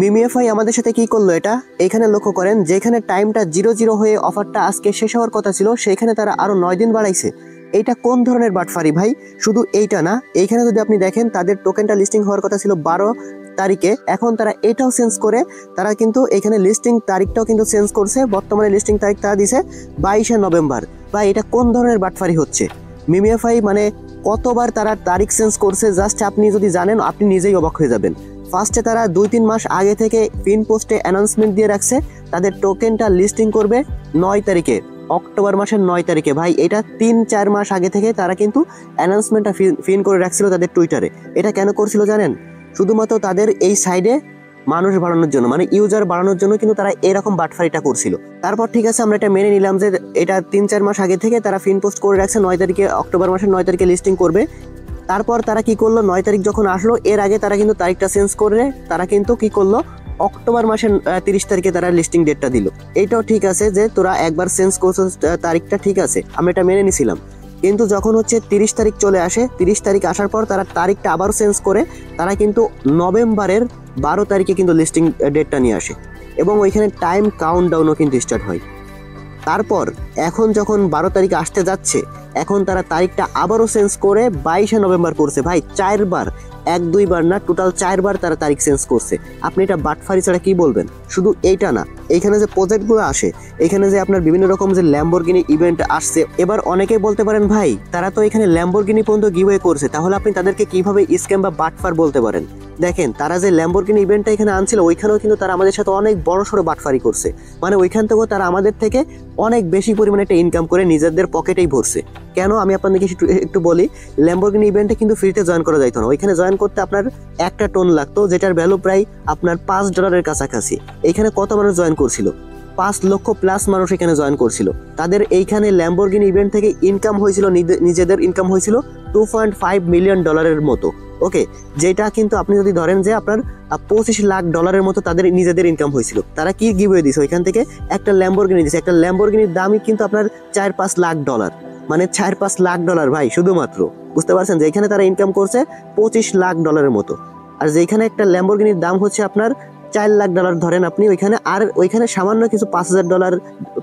মিমিএফআই আমাদের সাথে কি করল এটা? এখানে লক্ষ্য করেন, যেখানে টাইমটা জিরো জিরো হয়ে অফারটা আজকে শেষ হওয়ার কথা ছিল, সেখানে তারা আরও নয় দিন বাড়াইছে। এইটা কোন ধরনের বাটফারি ভাই? শুধু এইটা না এইখানে যদি আপনি দেখেন, তাদের টোকেনটা লিস্টিং হওয়ার কথা ছিল বারো তারিখে। এখন তারা এটাও চেঞ্জ করে, তারা কিন্তু এখানে লিস্টিং তারিখটাও কিন্তু চেঞ্জ করছে, বর্তমানে লিস্টিং তারিখ তারা দিছে বাইশে নভেম্বর। বা এটা কোন ধরনের বাটফারি হচ্ছে? মিমিএফআই মানে কতবার তারা তারিখ চেঞ্জ করছে জাস্ট আপনি যদি জানেন, আপনি নিজেই অবাক হয়ে যাবেন। ফার্স্টে তারা দুই তিন মাস আগে থেকে পিন পোস্টে অ্যানাউন্সমেন্ট দিয়ে রাখছে। তাদের টোকেনটা লিস্টিং করবে নয় তারিখে, অক্টোবর মাসের নয় তারিখে। ভাই, এটা তিন চার মাস আগে থেকে তারা কিন্তু অ্যানাউন্সমেন্টটা ফিন করে রাখছিল তাদের টুইটারে এটা কেন করছিল জানেন? শুধুমাত্র তাদের এই সাইডে মানুষ বাড়ানোর জন্য মানে ইউজার বাড়ানোর জন্য কিন্তু তারা এরকম বাটফারিটা করছিল। তারপর ঠিক আছে, আমরা এটা মেনে নিলাম যে এটা তিন চার মাস আগে থেকে তারা ফিন পোস্ট করে রাখছে, নয় তারিখে, অক্টোবর মাসের নয় তারিখে লিস্টিং করবে। তারপর তারা কি করল? নয় তারিখ যখন আসলো, এর আগে তারা কিন্তু তারিখটা চেঞ্জ করে, তারা কিন্তু কি করল? অক্টোবর মাসের তিরিশ তারিখে তারা লিস্টিং ডেটটা দিল। এইটাও ঠিক আছে যে তোরা একবার চেঞ্জ করছিস তারিখটা ঠিক আছে। আমরা এটা মেনে নিছিলাম। কিন্তু যখন হচ্ছে তিরিশ তারিখ চলে আসে, তিরিশ তারিখ আসার পর তারা তারিখটা আবার চেঞ্জ করে, তারা কিন্তু নভেম্বরের বারো তারিখে কিন্তু লিস্টিং ডেটটা নিয়ে আসে। এবং ওইখানে টাইম কাউন্ট ডাউনও কিন্তু স্টার্ট হয়। তারপর, এখন যখন বারো তারিখ আসতে যাচ্ছে এখন তারা তারিখটা আবারও চেঞ্জ করে বাইশে নভেম্বর করছে। ভাই, চারবার। এক, দুইবার না, টোটাল চারবার তারা তারিখ চেঞ্জ করছে। আপনি এটা বাটফারি ছাড়া কি বলবেন? শুধু এইটা না, এইখানে যে প্রজেক্টগুলো আসে এখানে যে আপনার বিভিন্ন রকম যে ল্যাম্বরগিনি ইভেন্ট আসছে, এবার অনেকেই বলতে পারেন, ভাই, তারা তো এখানে ল্যাম্বরগিনি পর্যন্ত গিওয়ে করছে, তাহলে আপনি তাদেরকে কীভাবে স্ক্যাম বা বাটফার বলতে পারেন? দেখেন, তারা যে ল্যাম্বরগিনি ইভেন্টটা এখানে আনছিল, ওইখানেও কিন্তু তারা আমাদের সাথে অনেক বড় সড়ো বাটফারি করছে। মানে ওইখান থেকেও তারা আমাদের থেকে অনেক বেশি পরিমাণে একটা ইনকাম করে নিজেদের পকেটেই ভরছে। কেন আমি আপনাদেরকে একটু একটু বলি ল্যাম্বরগিনি ইভেন্টে কিন্তু ফ্রিতে জয়েন করা যাইতো না। ওইখানে জয়েন করতে আপনার একটা টোন লাগতো, যেটার ভ্যালু প্রায় আপনার পাঁচ ডলারের কাছাকাছি। এখানে কত মানুষ জয়েন করছিল? পাঁচ লক্ষ প্লাস মানুষ এখানে জয়েন করছিল। তাদের এইখানে ল্যাম্বরগিনি ইভেন্ট থেকে ইনকাম হয়েছিল নিজে- নিজেদের ইনকাম হয়েছিল টু পয়েন্ট ফাইভ মিলিয়ন ডলারের মতো। ওকে যেটা কিন্তু আপনি যদি ধরেন যে আপনার পঁচিশ লাখ ডলারের মতো তাদের নিজেদের ইনকাম হয়েছিল। তারা কি গিভওয়ে দিয়েছে ওইখান থেকে একটা ল্যাম্বরগিনি দিয়েছে একটা ল্যাম্বরগিনির দামই কিন্তু আপনার চার পাঁচ লাখ ডলার মানে চার পাঁচ লাখ ডলার ভাই, শুধুমাত্র। বুঝতে পারছেন? যে এখানে তারা ইনকাম করছে, পঁচিশ লাখ ডলারের মতো। আর যেখানে একটা ল্যাম্বরগিনির দাম হচ্ছে আপনার চার লাখ ডলার ধরেন আপনি ওইখানে আর ওইখানে সামান্য কিছু পাঁচ হাজার ডলার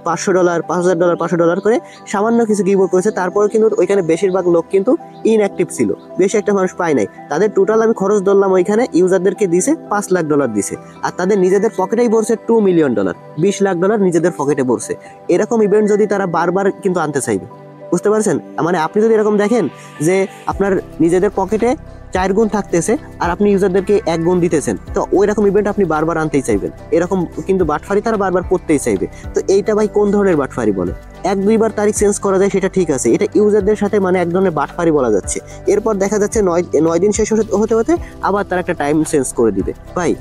পাঁচশো ডলার পাঁচ হাজার ডলার পাঁচশো ডলার করে সামান্য কিছু গিভ করেছে। তারপর কিন্তু ওইখানে বেশিরভাগ লোক কিন্তু ইনঅ্যাক্টিভ ছিল। বেশি একটা মানুষ পায় নাই। তাদের টোটাল আমি খরচ ধরলাম ওইখানে ইউজারদেরকে দিছে পাঁচ লাখ ডলার দিছে। আর তাদের নিজেদের পকেটেই পড়ছে টু মিলিয়ন ডলার বিশ লাখ ডলার নিজেদের পকেটে পড়ছে এরকম ইভেন্ট যদি তারা বারবার কিন্তু আনতে চাইবে। বুঝতে পারছেন? মানে আপনি যদি এরকম দেখেন যে আপনার নিজেদের পকেটে চার গুণ থাকতেছে আর আপনি ইউজারদেরকে এক গুণ দিতেছেন, তো ওই রকম ইভেন্ট আপনি বারবার আনতেই চাইবেন। এরকম কিন্তু বাটফারি তারা বারবার করতেই চাইবে। তো এইটা ভাই কোন ধরনের বাটফারি বলে? এক দুইবার তারিখ চেঞ্জ করা যায় সেটা ঠিক আছে। এটা ইউজারদের সাথে মানে এক ধরনের বাটফারি বলা যাচ্ছে। এরপর দেখা যাচ্ছে নয় নয় দিন শেষ হতে হতে আবার তারা একটা টাইম চেঞ্জ করে দিবে। ভাই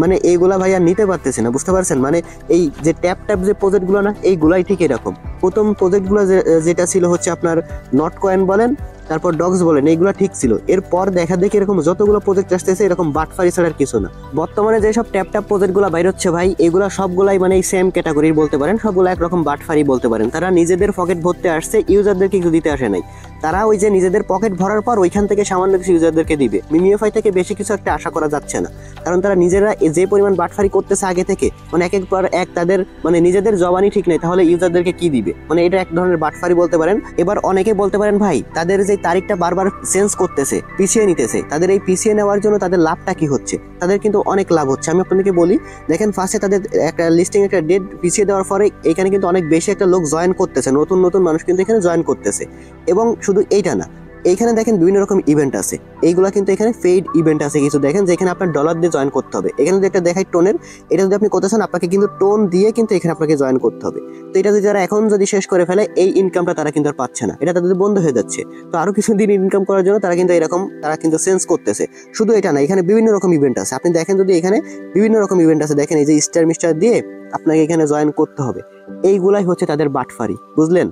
মানে এইগুলা ভাই আর নিতে পারতেছে না, বুঝতে পারছেন? মানে এই যে ট্যাপ ট্যাপ যে প্রজেক্টগুলো না, এইগুলাই ঠিক এরকম। প্রথম প্রজেক্টগুলো যেটা ছিল হচ্ছে আপনার নট কয়েন বলেন তারপর ডগস বলেন, এইগুলো ঠিক ছিল। এরপর দেখা দেখি এরকম যতগুলো প্রজেক্ট আসতেছে, এরকম বাটফারি ছাড়া আর কিছু না। বর্তমানে যেসব ট্যাপ ট্যাপ প্রজেক্টগুলো বাইর হচ্ছে ভাই, এগুলো সবগুলাই মানে এই সেম ক্যাটাগরির বলতে পারেন, সবগুলো একরকম বাটফারি বলতে পারেন। তারা নিজেদের পকেট ভরতে আসছে ইউজারদেরকে কিছু দিতে আসে নাই। তারা ওই যে নিজেদের পকেট ভরার পর ওইখান থেকে সামান্য কিছু ইউজারদেরকে দিবে। মিমিএফআই থেকে বেশি কিছু একটা আশা করা যাচ্ছে না। কারণ তারা নিজেরা যে পরিমাণ বাটফারি করতেছে আগে থেকে মানে এক একবার এক তাদের মানে নিজেদের জবানি ঠিক নেই, তাহলে ইউজারদেরকে কি দিবে? মানে এটা এক ধরনের বাটফারি বলতে পারেন। এবার অনেকে বলতে পারেন, ভাই, তাদের যে তারিখটা বারবার চেঞ্জ করতেছে, পিছিয়ে নিতেছে। তাদের এই পিছিয়ে নেওয়ার জন্য তাদের লাভটা কি হচ্ছে? তাদের কিন্তু অনেক লাভ হচ্ছে। আমি আপনাদেরকে বলি, দেখেন ফার্স্টে তাদের একটা লিস্টিং একটা ডেট পিছিয়ে দেওয়ার পরে এখানে কিন্তু অনেক বেশি একটা লোক জয়েন করতেছে। নতুন নতুন মানুষ কিন্তু এখানে জয়েন করতেছে। এবং শুধু এইটা না এইখানে দেখেন বিভিন্ন রকম ইভেন্ট আছে। এইগুলা কিন্তু এখানে পেইড ইভেন্ট আছে। কিছু দেখেন যেখানে আপনার ডলার দিয়ে জয়েন করতে হবে। এখানে যদি একটা দেখাই টোনের, এটা যদি আপনি করতে চান, আপনাকে কিন্তু টোন দিয়ে কিন্তু এখানে আপনাকে জয়েন করতে হবে। তো এটা যদি তারা এখন যদি শেষ করে ফেলে, এই ইনকামটা তারা কিন্তু আর পাচ্ছে না। এটা তাদের বন্ধ হয়ে যাচ্ছে। তো আরও কিছুদিন ইনকাম করার জন্য তারা কিন্তু এরকম, তারা কিন্তু চেঞ্জ করতেছে। শুধু এটা না, এখানে বিভিন্ন রকম ইভেন্ট আছে। আপনি দেখেন যদি এখানে বিভিন্ন রকম ইভেন্ট আছে, দেখেন এই যে স্টার মিস্টার দিয়ে আপনাকে এখানে জয়েন করতে হবে। এইগুলাই হচ্ছে তাদের বাটফারি। বুঝলেন?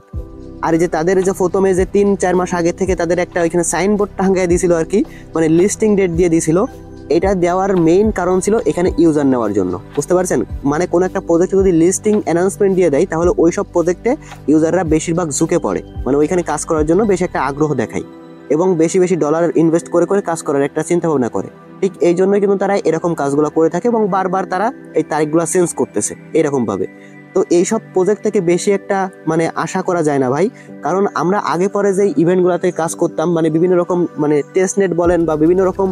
আর যে তাদের যে প্রথমে যে তিন, চার মাস আগে থেকে তাদের একটা ওইখানে সাইনবোর্ড টাঙ্গায় দিয়েছিল আর কি মানে লিস্টিং ডেট দিয়ে দিয়েছিল। এটা দেওয়ার মেইন কারণ ছিল এখানে ইউজার নেওয়ার জন্য। বুঝতে পারছেন? মানে কোনো একটা প্রজেক্টে যদি লিস্টিং অ্যানাউন্সমেন্ট দিয়ে দেয়, তাহলে ওই সব প্রজেক্টে ইউজাররা বেশিরভাগ ঝুঁকে পড়ে। মানে ওইখানে কাজ করার জন্য বেশি একটা আগ্রহ দেখায় এবং বেশি বেশি ডলার ইনভেস্ট করে করে কাজ করার একটা চিন্তা ভাবনা করে। ঠিক এই জন্যই কিন্তু তারা এরকম কাজগুলো করে থাকে এবং বারবার তারা এই তারিখগুলো চেঞ্জ করতেছে এরকম ভাবে তো এইসব প্রজেক্ট থেকে বেশি একটা মানে আশা করা যায় না ভাই। কারণ আমরা আগে পরে যে ইভেন্টগুলোতে কাজ করতাম মানে বিভিন্ন রকম মানে টেস্ট নেট বলেন বা বিভিন্ন রকম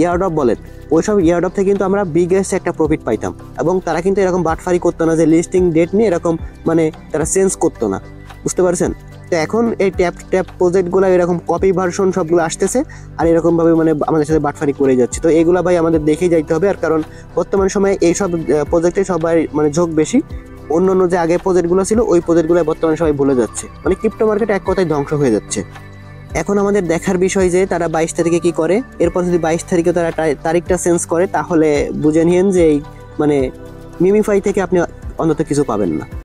ইয়ারড্রপ বলেন ওই ওইসব ইয়ারড্রপ থেকে কিন্তু আমরা বিগেস্ট একটা প্রফিট পাইতাম। এবং তারা কিন্তু এরকম বাটফারি করতো না যে লিস্টিং ডেট নিয়ে এরকম মানে তারা চেঞ্জ করতো না। বুঝতে পারছেন? তো এখন এই ট্যাপ ট্যাপ প্রজেক্টগুলো এরকম কপি ভার্সন সবগুলো আসতেছে আর এরকমভাবে মানে আমাদের সাথে বাটফারি করে যাচ্ছে। তো এগুলো ভাই আমাদের দেখেই যাইতে হবে। আর কারণ বর্তমান সময়ে এইসব প্রজেক্টে সবাই মানে ঝোঁক বেশি। অন্য অন্য যে আগে প্রজেক্টগুলো ছিল, ওই প্রজেক্টগুলো বর্তমানে সবাই ভুলে যাচ্ছে। মানে ক্রিপ্টো মার্কেট এক কথায় ধ্বংস হয়ে যাচ্ছে। এখন আমাদের দেখার বিষয় যে, তারা বাইশ তারিখে কি করে? এরপর যদি বাইশ তারিখে তারা তারিখটা চেঞ্জ করে, তাহলে বুঝে নিয়েন যে এই মানে মিমিফাই থেকে আপনি অন্তত কিছু পাবেন না।